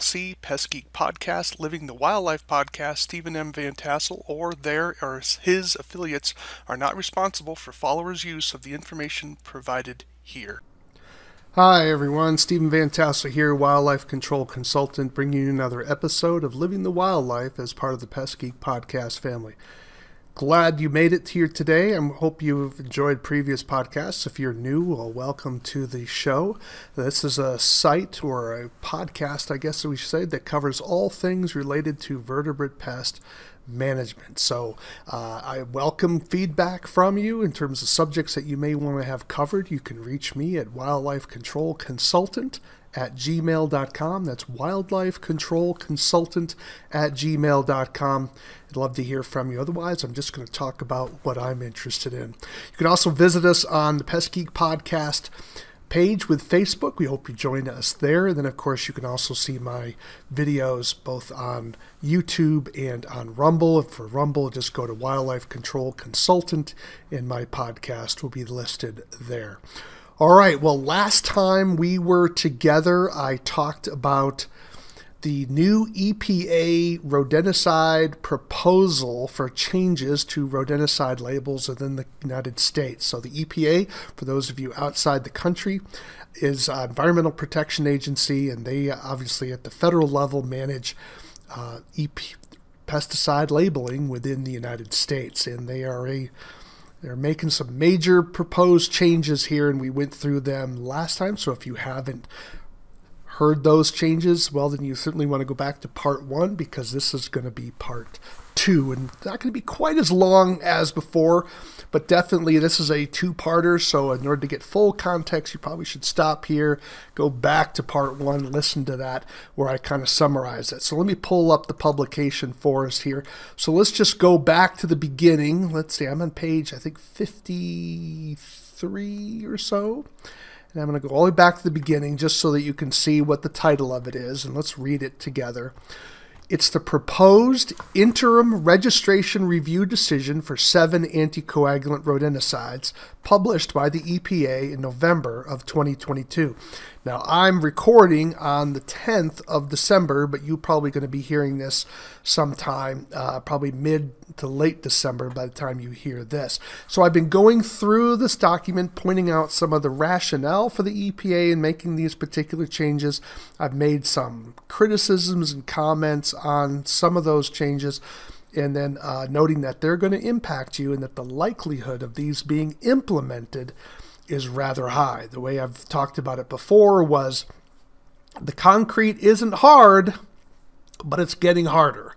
See Pest Geek Podcast, Living the Wildlife Podcast, Stephen M. Vantassel, or their or his affiliates are not responsible for followers' use of the information provided here. Hi everyone, Stephen Vantassel here, Wildlife Control Consultant, bringing you another episode of Living the Wildlife as part of the Pest Geek Podcast family glad you made it here today. I hope you've enjoyed previous podcasts. If you're new, well, welcome to the show. This is a site or a podcast, I guess we should say, that covers all things related to vertebrate pest management. So uh, I welcome feedback from you in terms of subjects that you may want to have covered. You can reach me at Wildlife Control Consultant at gmail.com. That's wildlife control consultant at gmail.com. I'd love to hear from you. Otherwise, I'm just going to talk about what I'm interested in. You can also visit us on the Pest Geek Podcast page with Facebook. We hope you join us there. And then, of course, you can also see my videos both on YouTube and on Rumble. For Rumble, just go to Wildlife Control Consultant, and my podcast will be listed there. All right. Well, last time we were together, I talked about the new EPA rodenticide proposal for changes to rodenticide labels within the United States. So, the EPA, for those of you outside the country, is an environmental protection agency, and they obviously at the federal level manage uh, pesticide labeling within the United States, and they are a they're making some major proposed changes here, and we went through them last time. So if you haven't heard those changes, well, then you certainly want to go back to part one because this is going to be part two and not going to be quite as long as before, but definitely this is a two parter. So, in order to get full context, you probably should stop here, go back to part one, listen to that where I kind of summarize it. So, let me pull up the publication for us here. So, let's just go back to the beginning. Let's see, I'm on page, I think 53 or so. And I'm going to go all the way back to the beginning just so that you can see what the title of it is. And let's read it together. It's the proposed interim registration review decision for seven anticoagulant rodenticides published by the EPA in November of 2022. Now, I'm recording on the 10th of December, but you're probably going to be hearing this sometime, uh, probably mid to late December by the time you hear this. So, I've been going through this document, pointing out some of the rationale for the EPA in making these particular changes. I've made some criticisms and comments on some of those changes and then uh, noting that they're going to impact you and that the likelihood of these being implemented is rather high. The way I've talked about it before was the concrete isn't hard, but it's getting harder.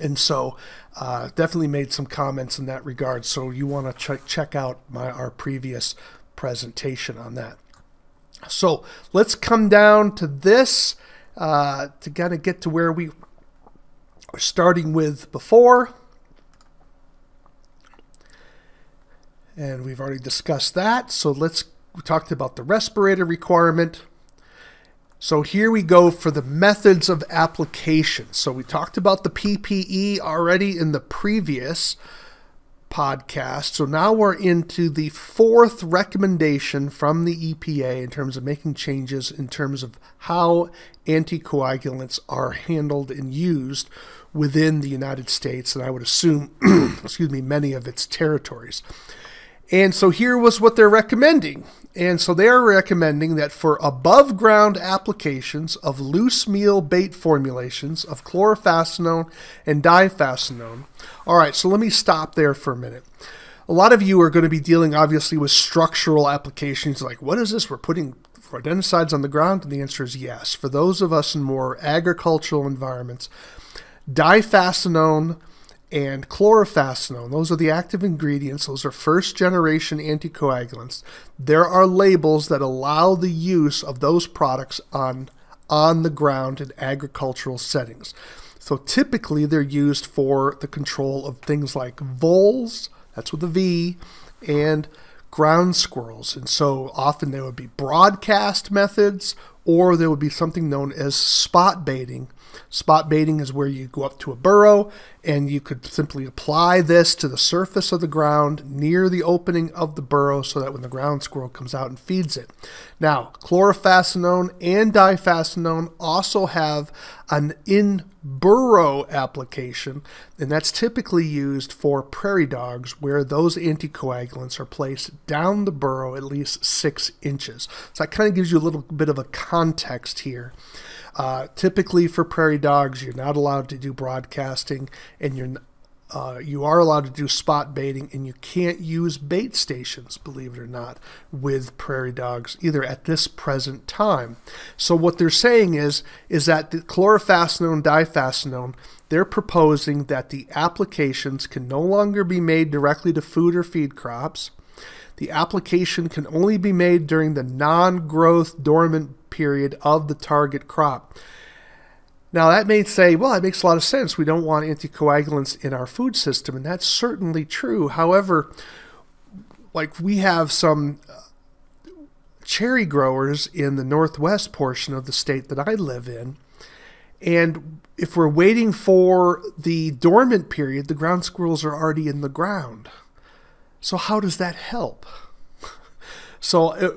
And so, uh, definitely made some comments in that regard. So you want to ch- check out my our previous presentation on that. So let's come down to this uh, to kind of get to where we are starting with before. And we've already discussed that. So let's we talked about the respirator requirement. So here we go for the methods of application. So we talked about the PPE already in the previous podcast. So now we're into the fourth recommendation from the EPA in terms of making changes in terms of how anticoagulants are handled and used within the United States, and I would assume, excuse me, many of its territories. And so here was what they're recommending. And so they are recommending that for above ground applications of loose meal bait formulations of chlorphacinone and diphacinone. All right, so let me stop there for a minute. A lot of you are going to be dealing obviously with structural applications like what is this? We're putting rodenticides on the ground? And the answer is yes. For those of us in more agricultural environments, diphacinone and chlorphacinone. Those are the active ingredients. Those are first generation anticoagulants. There are labels that allow the use of those products on on the ground in agricultural settings. So typically they're used for the control of things like voles, that's with a V, and ground squirrels. And so often there would be broadcast methods or there would be something known as spot baiting. Spot baiting is where you go up to a burrow and you could simply apply this to the surface of the ground near the opening of the burrow so that when the ground squirrel comes out and feeds it. Now, chlorphacinone and diphacinone also have an in burrow application, and that's typically used for prairie dogs where those anticoagulants are placed down the burrow at least six inches. So that kind of gives you a little bit of a context here. Uh, typically, for prairie dogs, you're not allowed to do broadcasting, and you're uh, you are allowed to do spot baiting, and you can't use bait stations, believe it or not, with prairie dogs either at this present time. So what they're saying is is that the chlorphacinone, diphacinone, they're proposing that the applications can no longer be made directly to food or feed crops. The application can only be made during the non-growth dormant period of the target crop. Now, that may say, well, that makes a lot of sense. We don't want anticoagulants in our food system, and that's certainly true. However, like we have some uh, cherry growers in the northwest portion of the state that I live in, and if we're waiting for the dormant period, the ground squirrels are already in the ground. So, how does that help? so, uh,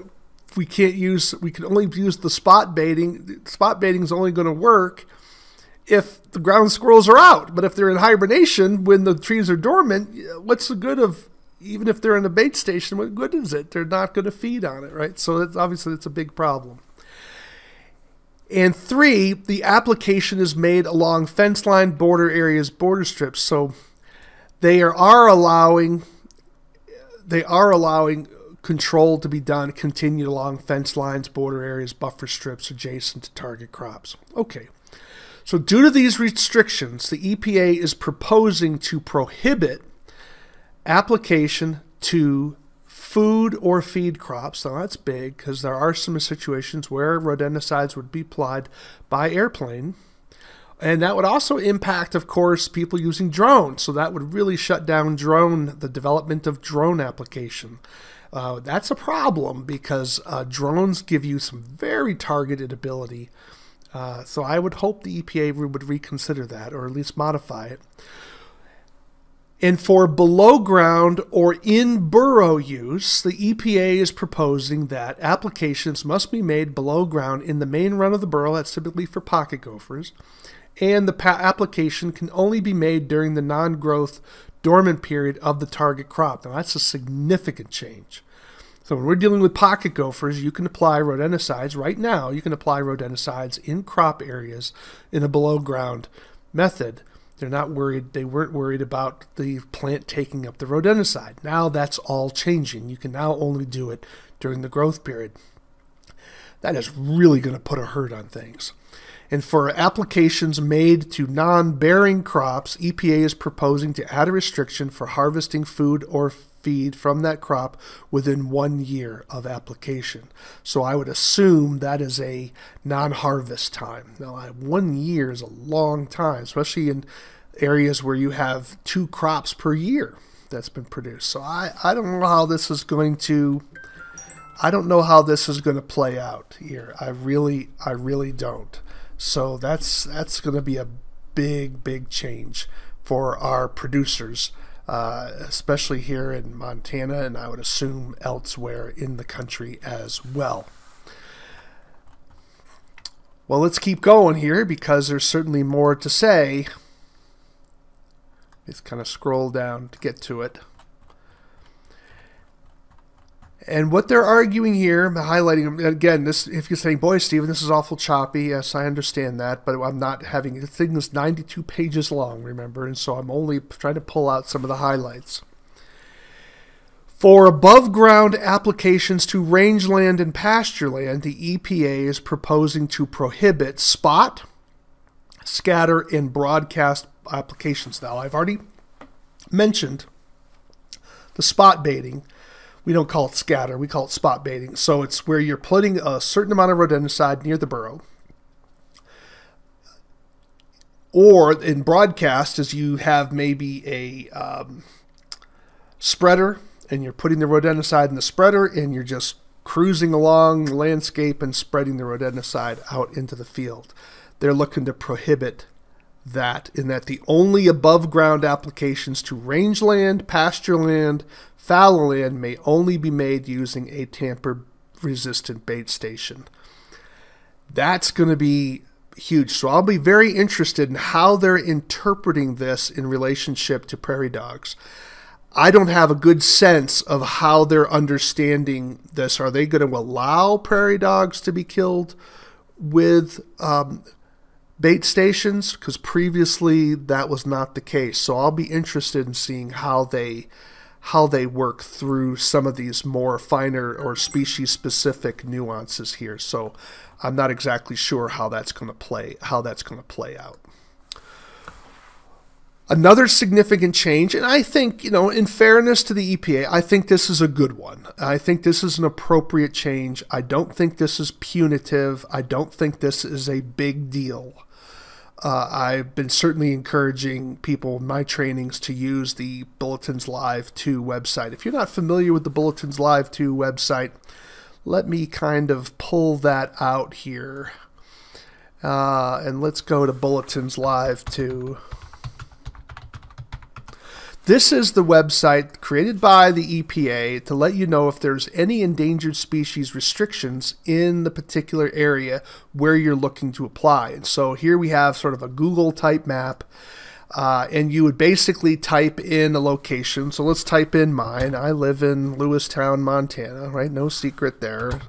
we can't use we can only use the spot baiting spot baiting is only going to work if the ground squirrels are out. But if they're in hibernation when the trees are dormant what's the good of even if they're in a bait station what good is it? They're not going to feed on it right? So that's obviously it's a big problem. And three the application is made along fence line border areas border strips. So they are, are allowing they are allowing control to be done continued along fence lines, border areas, buffer strips adjacent to target crops. Okay. So, due to these restrictions, the EPA is proposing to prohibit application to food or feed crops. Now, that's big because there are some situations where rodenticides would be applied by airplane. And that would also impact, of course, people using drones. So, that would really shut down drone, the development of drone application. Uh, that's a problem because uh, drones give you some very targeted ability. Uh, so I would hope the EPA would reconsider that or at least modify it. And for below ground or in burrow use, the EPA is proposing that applications must be made below ground in the main run of the burrow, that's typically for pocket gophers, and the application can only be made during the non growth dormant period of the target crop. Now, that's a significant change. So, when we're dealing with pocket gophers, you can apply rodenticides right now. You can apply rodenticides in crop areas in a below ground method. They're not worried, they weren't worried about the plant taking up the rodenticide. Now that's all changing. You can now only do it during the growth period. That is really going to put a hurt on things. And for applications made to non bearing crops, EPA is proposing to add a restriction for harvesting food or feed from that crop within one year of application. So I would assume that is a non harvest time. Now, one year is a long time, especially in areas where you have two crops per year that's been produced. So I, I don't know how this is going to. I don't know how this is going to play out here. I really, I really don't. So that's that's going to be a big, big change for our producers, uh, especially here in Montana, and I would assume elsewhere in the country as well. Well, let's keep going here because there's certainly more to say. Let's kind of scroll down to get to it. And what they're arguing here, highlighting again, this if you're saying, "Boy, Stephen, this is awful choppy," yes, I understand that, but I'm not having the thing is 92 pages long, remember, and so I'm only trying to pull out some of the highlights. For above ground applications to rangeland and pastureland, the EPA is proposing to prohibit spot, scatter, and broadcast applications. Now, I've already mentioned the spot baiting we don't call it scatter, we call it spot baiting. So it's where you're putting a certain amount of rodenticide near the burrow. Or in broadcast, as you have maybe a um, spreader and you're putting the rodenticide in the spreader and you're just cruising along the landscape and spreading the rodenticide out into the field. They're looking to prohibit that in that the only above ground applications to rangeland, pasture land, land may only be made using a tamper resistant bait station. That's going to be huge. So I'll be very interested in how they're interpreting this in relationship to prairie dogs. I don't have a good sense of how they're understanding this. Are they going to allow prairie dogs to be killed with um, bait stations? Because previously that was not the case. So I'll be interested in seeing how they how they work through some of these more finer or species specific nuances here. So I'm not exactly sure how that's going to play how that's going to play out. Another significant change, and I think, you know, in fairness to the EPA, I think this is a good one. I think this is an appropriate change. I don't think this is punitive. I don't think this is a big deal. Uh, I've been certainly encouraging people in my trainings to use the Bulletins Live 2 website. If you're not familiar with the Bulletins Live 2 website, let me kind of pull that out here. Uh, and let's go to Bulletins Live 2. This is the website created by the EPA to let you know if there's any endangered species restrictions in the particular area where you're looking to apply. And so here we have sort of a Google type map. Uh, and you would basically type in a location. So let's type in mine. I live in Lewistown, Montana, right? No secret there.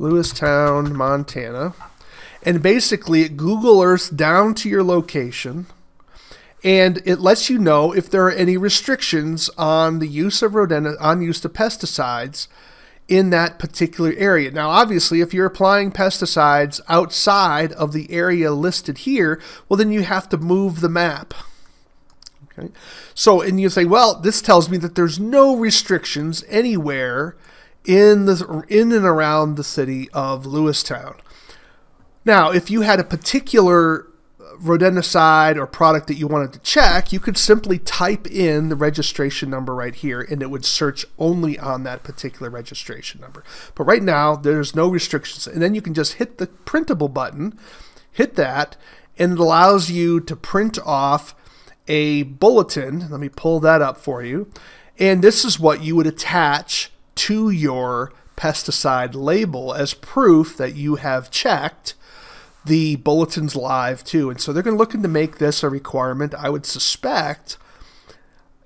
Lewistown, Montana. And basically, Google Earth down to your location and it lets you know if there are any restrictions on the use of rodent on use of pesticides in that particular area. Now, obviously, if you're applying pesticides outside of the area listed here, well, then you have to move the map. Okay. So, and you say, well, this tells me that there's no restrictions anywhere in the in and around the city of Lewistown. Now, if you had a particular rodenticide or product that you wanted to check, you could simply type in the registration number right here and it would search only on that particular registration number. But right now, there's no restrictions. And then you can just hit the printable button, hit that, and it allows you to print off a bulletin. Let me pull that up for you. And this is what you would attach to your pesticide label as proof that you have checked the bulletins live 2. And so they're going to look into make this a requirement. I would suspect,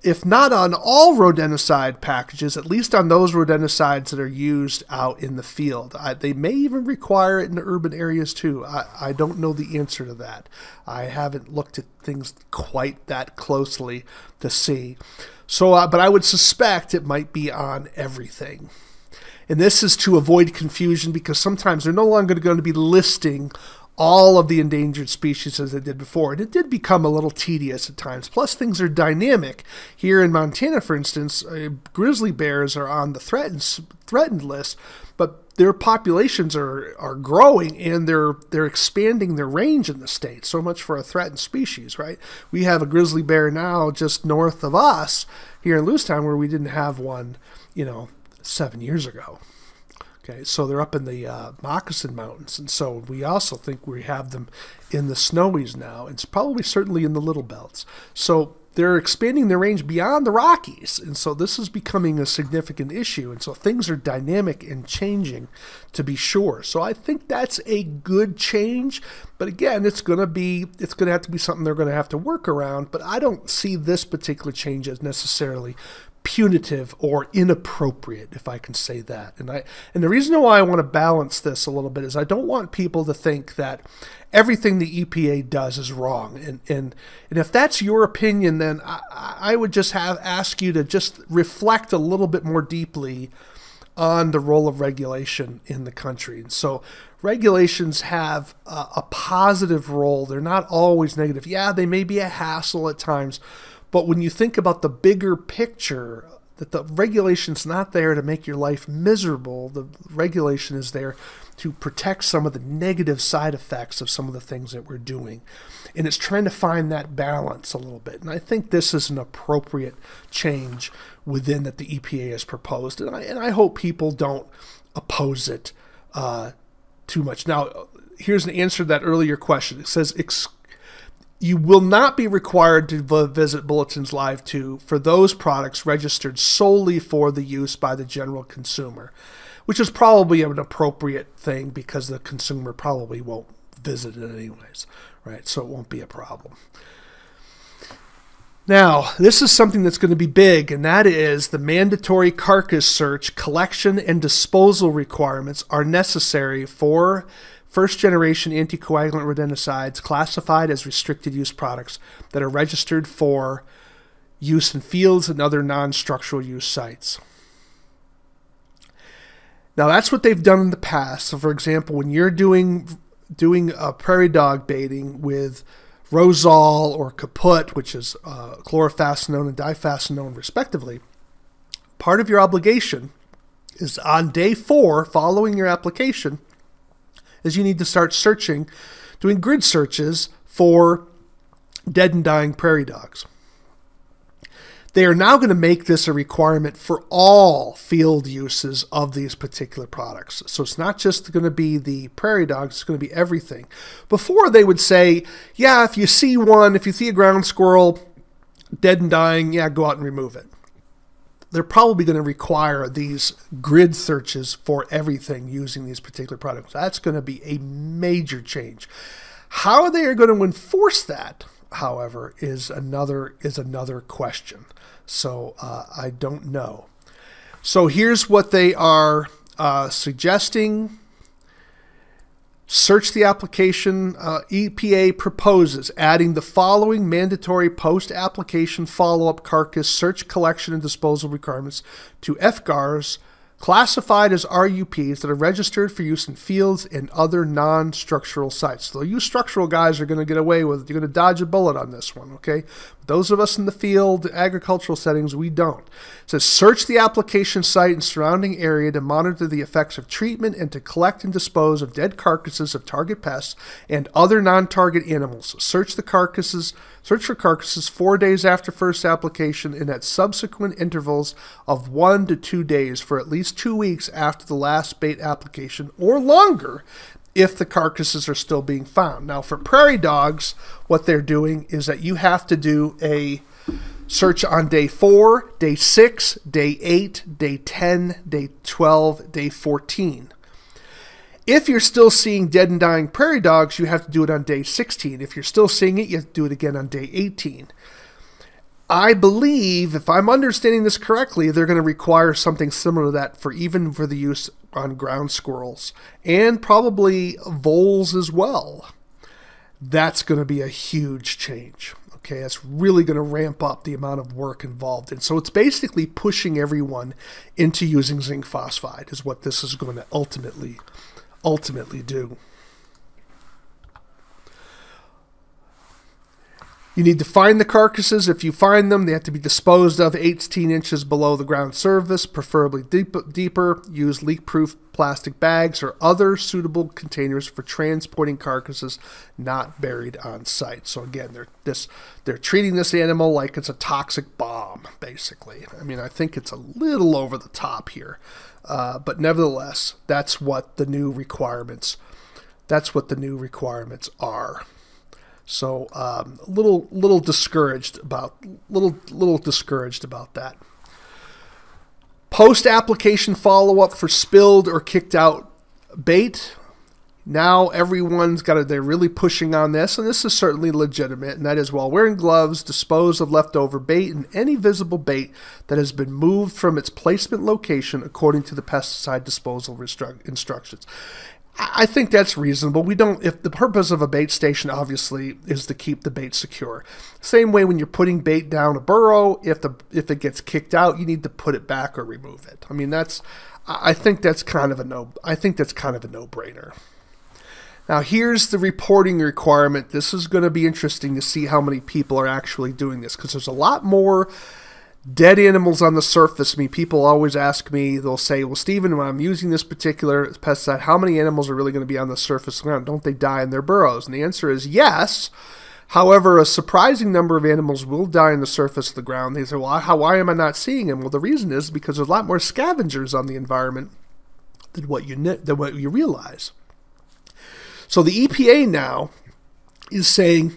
if not on all rodenticide packages, at least on those rodenticides that are used out in the field. I, they may even require it in urban areas too. I, I don't know the answer to that. I haven't looked at things quite that closely to see. So, uh, but I would suspect it might be on everything. And this is to avoid confusion because sometimes they're no longer going to be listing all of the endangered species as they did before. And it did become a little tedious at times. Plus, things are dynamic. Here in Montana, for instance, uh, grizzly bears are on the threatened threatened list, but their populations are, are growing and they're they're expanding their range in the state. So much for a threatened species, right? We have a grizzly bear now just north of us here in Lewistown where we didn't have one, you know, seven years ago. Okay, so they're up in the uh, Moccasin Mountains, and so we also think we have them in the Snowies now. It's probably certainly in the Little Belts. So they're expanding their range beyond the Rockies, and so this is becoming a significant issue. And so things are dynamic and changing, to be sure. So I think that's a good change, but again, it's going to be it's going to have to be something they're going to have to work around. But I don't see this particular change as necessarily punitive or inappropriate, if I can say that. And I and the reason why I want to balance this a little bit is I don't want people to think that everything the EPA does is wrong. And and and if that's your opinion, then I, I would just have ask you to just reflect a little bit more deeply on the role of regulation in the country. And so regulations have a, a positive role. They're not always negative. Yeah, they may be a hassle at times but when you think about the bigger picture, that the regulation's not there to make your life miserable, the regulation is there to protect some of the negative side effects of some of the things that we're doing. And it's trying to find that balance a little bit. And I think this is an appropriate change within that the EPA has proposed. And I, and I hope people don't oppose it uh, too much. Now, here's an answer to that earlier question. It says, you will not be required to visit Bulletins Live 2 for those products registered solely for the use by the general consumer, which is probably an appropriate thing because the consumer probably won't visit it anyways, right? So it won't be a problem. Now, this is something that's going to be big, and that is the mandatory carcass search, collection, and disposal requirements are necessary for first generation anticoagulant rodenticides classified as restricted use products that are registered for use in fields and other non structural use sites. Now, that's what they've done in the past. So, for example, when you're doing doing a prairie dog baiting with Rozol or Kaput, which is uh, and diphacinone, respectively, part of your obligation is on day four following your application is you need to start searching, doing grid searches for dead and dying prairie dogs. They are now going to make this a requirement for all field uses of these particular products. So it's not just going to be the prairie dogs, it's going to be everything. Before they would say, yeah, if you see one, if you see a ground squirrel dead and dying, yeah, go out and remove it they're probably going to require these grid searches for everything using these particular products. That's going to be a major change. How they are going to enforce that, however, is another is another question. So uh, I don't know. So here's what they are uh, suggesting Search the application. Uh, EPA proposes adding the following mandatory post application follow up carcass search collection and disposal requirements to FGARs classified as RUPs that are registered for use in fields and other non structural sites. So, you structural guys are going to get away with it. You're going to dodge a bullet on this one, okay? Those of us in the field, agricultural settings, we don't. It says search the application site and surrounding area to monitor the effects of treatment and to collect and dispose of dead carcasses of target pests and other non target animals. Search the carcasses Search for carcasses four days after first application and at subsequent intervals of one to two days for at least two weeks after the last bait application or longer if the carcasses are still being found. Now, for prairie dogs, what they're doing is that you have to do a search on day four, day six, day eight, day 10, day 12, day 14. If you're still seeing dead and dying prairie dogs, you have to do it on day 16. If you're still seeing it, you have to do it again on day 18. I believe, if I'm understanding this correctly, they're going to require something similar to that for even for the use on ground squirrels and probably voles as well. That's going to be a huge change. Okay, that's really going to ramp up the amount of work involved. And so it's basically pushing everyone into using zinc phosphide, is what this is going to ultimately ultimately do. You need to find the carcasses. If you find them, they have to be disposed of 18 inches below the ground surface, preferably deep, deeper. Use leak proof plastic bags or other suitable containers for transporting carcasses not buried on site. So again, they're this they're treating this animal like it's a toxic bomb, basically. I mean, I think it's a little over the top here. Uh, but nevertheless, that's what the new requirements. That's what the new requirements are. So um, little little discouraged about little little discouraged about that. Post application follow up for spilled or kicked out bait now everyone's got to, they're really pushing on this, and this is certainly legitimate, and that is while wearing gloves, dispose of leftover bait and any visible bait that has been moved from its placement location according to the pesticide disposal instructions. I think that's reasonable. We don't, if the purpose of a bait station obviously is to keep the bait secure. Same way when you're putting bait down a burrow, if the if it gets kicked out, you need to put it back or remove it. I mean, that's, I think that's kind of a no, I think that's kind of a no brainer. Now, here's the reporting requirement. This is going to be interesting to see how many people are actually doing this because there's a lot more dead animals on the surface. I mean, people always ask me, they'll say, Well, Stephen, when I'm using this particular pesticide, how many animals are really going to be on the surface of the ground? Don't they die in their burrows? And the answer is yes. However, a surprising number of animals will die on the surface of the ground. They say, Well, how, why am I not seeing them? Well, the reason is because there's a lot more scavengers on the environment than what you, than what you realize. So the EPA now is saying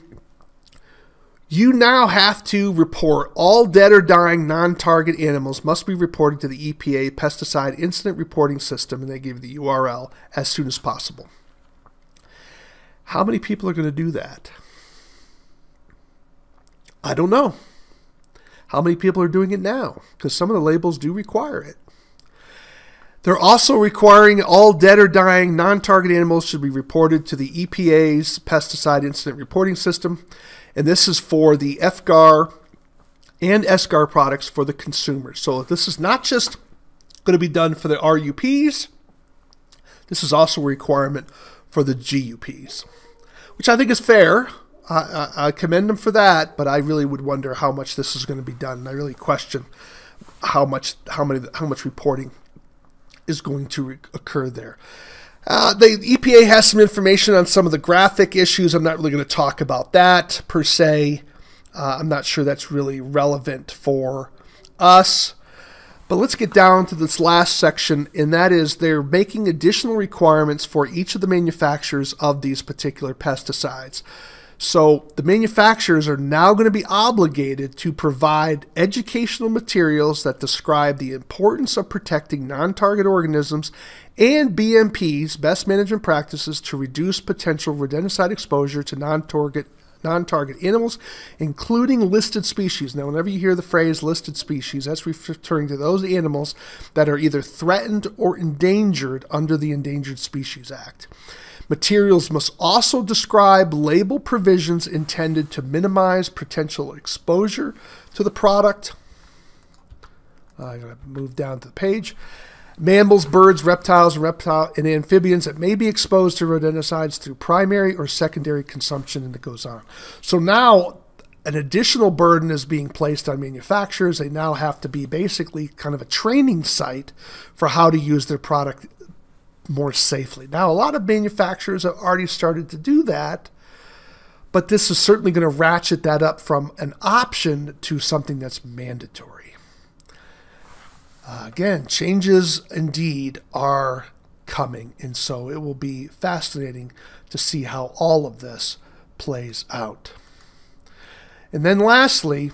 you now have to report all dead or dying non target animals must be reported to the EPA pesticide incident reporting system, and they give you the URL as soon as possible. How many people are going to do that? I don't know. How many people are doing it now? Because some of the labels do require it. They're also requiring all dead or dying non target animals should be reported to the EPA's pesticide incident reporting system and this is for the FGAR and SGAR products for the consumers. So this is not just going to be done for the RUPs, this is also a requirement for the GUPs, which I think is fair. I, I, I commend them for that, but I really would wonder how much this is going to be done. I really question how much how many how much reporting is going to occur there. Uh, the EPA has some information on some of the graphic issues. I'm not really going to talk about that per se. Uh, I'm not sure that's really relevant for us. But let's get down to this last section, and that is they're making additional requirements for each of the manufacturers of these particular pesticides. So the manufacturers are now going to be obligated to provide educational materials that describe the importance of protecting non target organisms and BMP's best management practices to reduce potential rodenticide exposure to non-target non-target animals, including listed species. Now, whenever you hear the phrase listed species, that's referring to those animals that are either threatened or endangered under the Endangered Species Act. Materials must also describe label provisions intended to minimize potential exposure to the product. I'm going to move down to the page mammals, birds, reptiles, and reptile and amphibians that may be exposed to rodenticides through primary or secondary consumption, and it goes on. So now an additional burden is being placed on manufacturers. They now have to be basically kind of a training site for how to use their product more safely. Now, a lot of manufacturers have already started to do that, but this is certainly going to ratchet that up from an option to something that's mandatory. Uh, again, changes indeed are coming, and so it will be fascinating to see how all of this plays out. And then lastly,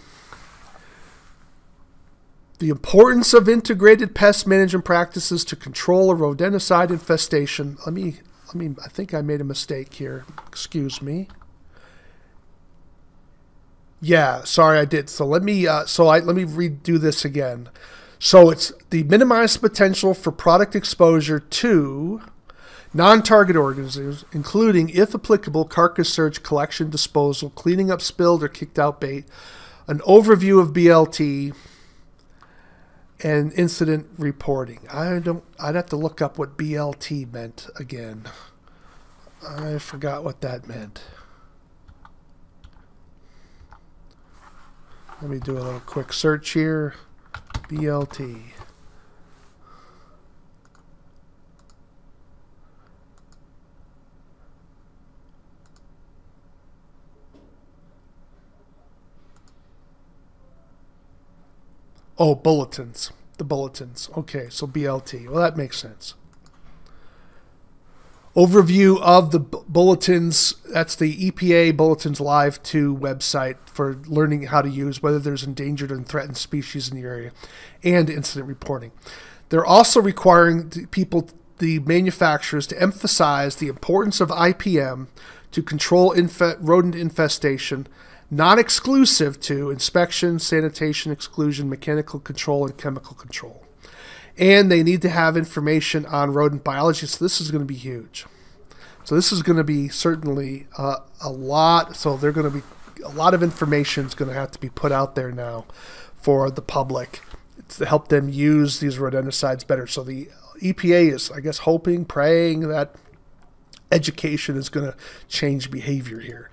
the importance of integrated pest management practices to control a rodenticide infestation. Let me let me I think I made a mistake here. Excuse me. Yeah, sorry I did. So let me uh, so I let me redo this again. So it's the minimized potential for product exposure to non-target organisms, including, if applicable, carcass search, collection, disposal, cleaning up spilled or kicked out bait, an overview of BLT, and incident reporting. I don't. I'd have to look up what BLT meant again. I forgot what that meant. Let me do a little quick search here. BLT. Oh, bulletins. The bulletins. Okay, so BLT. Well, that makes sense. Overview of the bulletins. That's the EPA Bulletins Live 2 website for learning how to use whether there's endangered and threatened species in the area and incident reporting. They're also requiring the people, the manufacturers, to emphasize the importance of IPM to control inf- rodent infestation, not exclusive to inspection, sanitation, exclusion, mechanical control, and chemical control. And they need to have information on rodent biology, so this is going to be huge. So this is going to be certainly uh, a lot. So they're going to be a lot of information is going to have to be put out there now for the public to help them use these rodenticides better. So the EPA is, I guess, hoping, praying that education is going to change behavior here.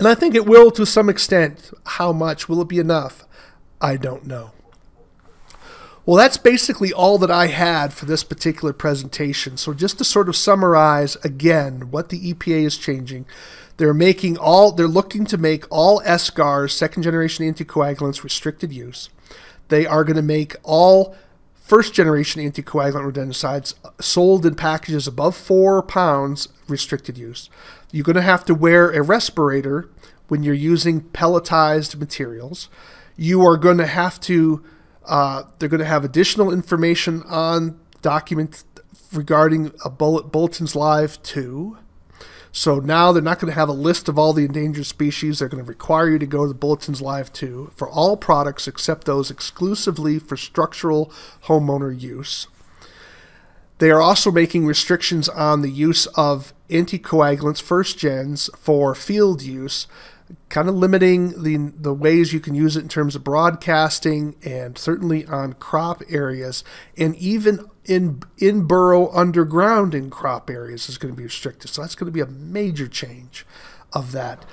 And I think it will to some extent. How much? Will it be enough? I don't know. Well, that's basically all that I had for this particular presentation. So, just to sort of summarize again what the EPA is changing, they're making all they're looking to make all SGARs, second generation anticoagulants, restricted use. They are going to make all first generation anticoagulant rodenticides sold in packages above four pounds restricted use. You're going to have to wear a respirator when you're using pelletized materials. You are going to have to uh, they're going to have additional information on document regarding a bullet bulletins live 2 so now they're not going to have a list of all the endangered species. They're going to require you to go to the bulletins live 2 for all products except those exclusively for structural homeowner use. They are also making restrictions on the use of anticoagulants first gens for field use kind of limiting the the ways you can use it in terms of broadcasting and certainly on crop areas and even in in burrow underground in crop areas is going to be restricted. So that's going to be a major change of that.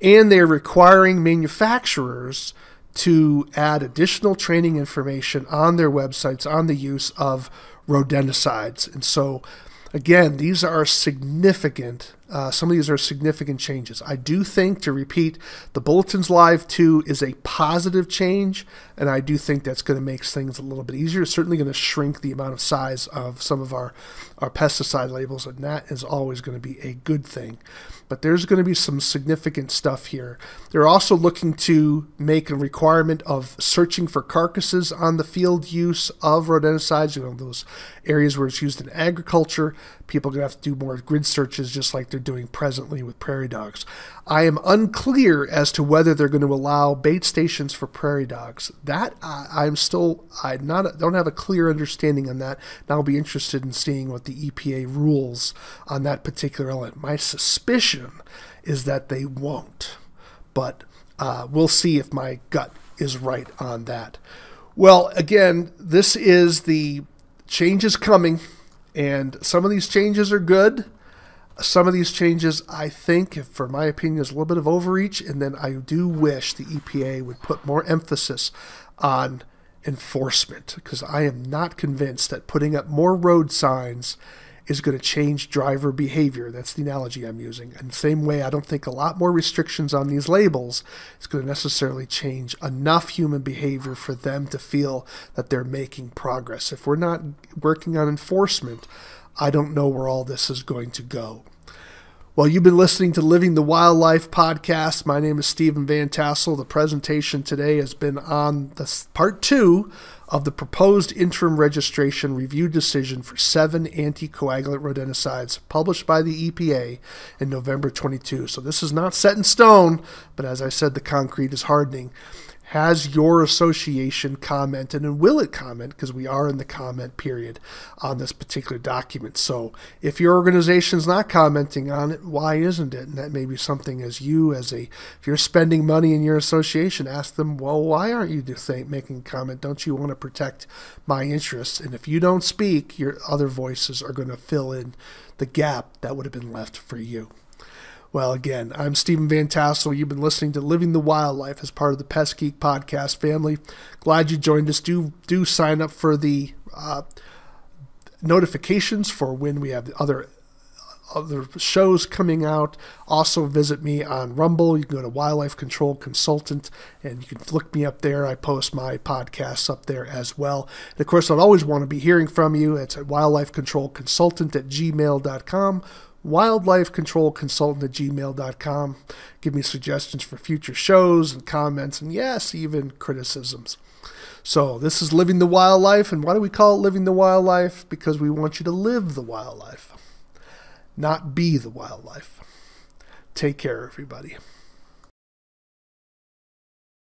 And they're requiring manufacturers to add additional training information on their websites on the use of rodenticides. And so again, these are significant uh, some of these are significant changes. I do think, to repeat, the Bulletins Live 2 is a positive change, and I do think that's going to make things a little bit easier. It's certainly going to shrink the amount of size of some of our, our pesticide labels, and that is always going to be a good thing. But there's going to be some significant stuff here. They're also looking to make a requirement of searching for carcasses on the field use of rodenticides, you know, those areas where it's used in agriculture. People are going to have to do more grid searches just like they're doing presently with prairie dogs. I am unclear as to whether they're going to allow bait stations for prairie dogs. That I'm still I not don't have a clear understanding on that. And I'll be interested in seeing what the EPA rules on that particular element. My suspicion is that they won't, but uh, we'll see if my gut is right on that. Well, again, this is the changes coming, and some of these changes are good some of these changes, I think, for my opinion, is a little bit of overreach. And then I do wish the EPA would put more emphasis on enforcement because I am not convinced that putting up more road signs is going to change driver behavior. That's the analogy I'm using. And same way, I don't think a lot more restrictions on these labels is going to necessarily change enough human behavior for them to feel that they're making progress. If we're not working on enforcement, I don't know where all this is going to go. Well, you've been listening to Living the Wildlife podcast. My name is Stephen Vantassel. The presentation today has been on the part two of the proposed interim registration review decision for seven anticoagulant rodenticides published by the EPA in November 22. So this is not set in stone, but as I said, the concrete is hardening has your association commented and will it comment because we are in the comment period on this particular document. So if your organization's not commenting on it why isn't it? And that may be something as you as a if you're spending money in your association ask them well why aren't you making a comment? Don't you want to protect my interests? And if you don't speak your other voices are going to fill in the gap that would have been left for you well, again, I'm Stephen Vantassel. You've been listening to Living the Wildlife as part of the Pest Geek podcast family. Glad you joined us. Do do sign up for the uh, notifications for when we have other other shows coming out. Also, visit me on Rumble. You can go to Wildlife Control Consultant and you can look me up there. I post my podcasts up there as well. And of course, I'd always want to be hearing from you. It's at wildlifecontrolconsultant at gmail.com wildlife control consultant at gmail.com. Give me suggestions for future shows and comments, and yes, even criticisms. So, this is Living the Wildlife, and why do we call it Living the Wildlife? Because we want you to live the wildlife, not be the wildlife. Take care, everybody.